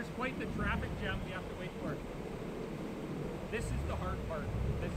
there's quite the traffic jam we have to wait for. This is the hard part. This,